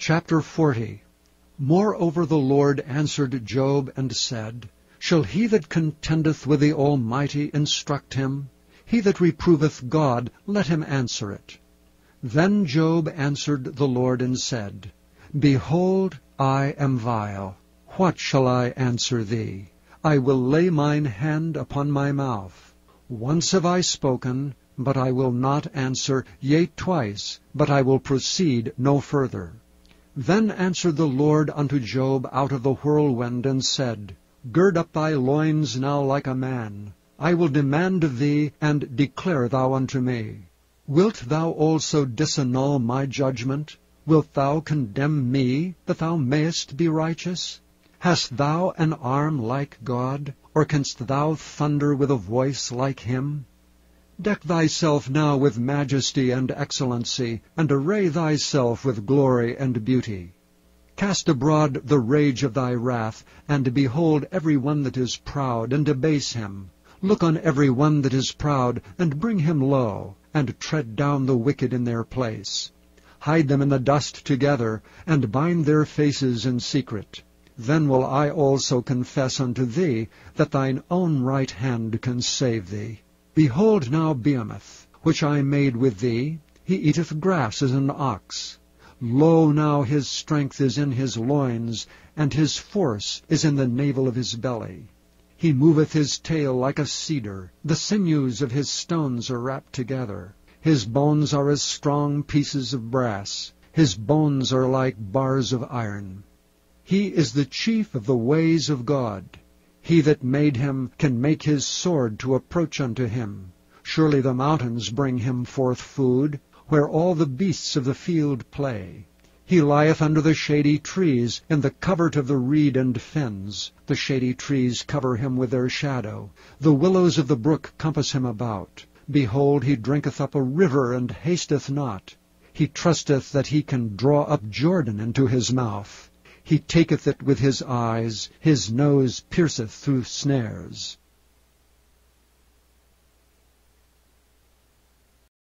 Chapter 40 Moreover the Lord answered Job and said, Shall he that contendeth with the Almighty instruct him? He that reproveth God, let him answer it. Then Job answered the Lord and said, Behold, I am vile. What shall I answer thee? I will lay mine hand upon my mouth. Once have I spoken, but I will not answer, yea, twice, but I will proceed no further. Then answered the Lord unto Job out of the whirlwind, and said, Gird up thy loins now like a man. I will demand of thee, and declare thou unto me. Wilt thou also disannul my judgment? Wilt thou condemn me, that thou mayest be righteous? Hast thou an arm like God? Or canst thou thunder with a voice like him? Deck thyself now with majesty and excellency, and array thyself with glory and beauty. Cast abroad the rage of thy wrath, and behold every one that is proud, and abase him. Look on every one that is proud, and bring him low, and tread down the wicked in their place. Hide them in the dust together, and bind their faces in secret. Then will I also confess unto thee that thine own right hand can save thee. Behold now Behemoth, which I made with thee, he eateth grass as an ox. Lo now his strength is in his loins, and his force is in the navel of his belly. He moveth his tail like a cedar. The sinews of his stones are wrapped together. His bones are as strong pieces of brass. His bones are like bars of iron. He is the chief of the ways of God. He that made him can make his sword to approach unto him. Surely the mountains bring him forth food, where all the beasts of the field play. He lieth under the shady trees, in the covert of the reed and fens. The shady trees cover him with their shadow. The willows of the brook compass him about. Behold, he drinketh up a river, and hasteth not. He trusteth that he can draw up Jordan into his mouth. He taketh it with his eyes, his nose pierceth through snares.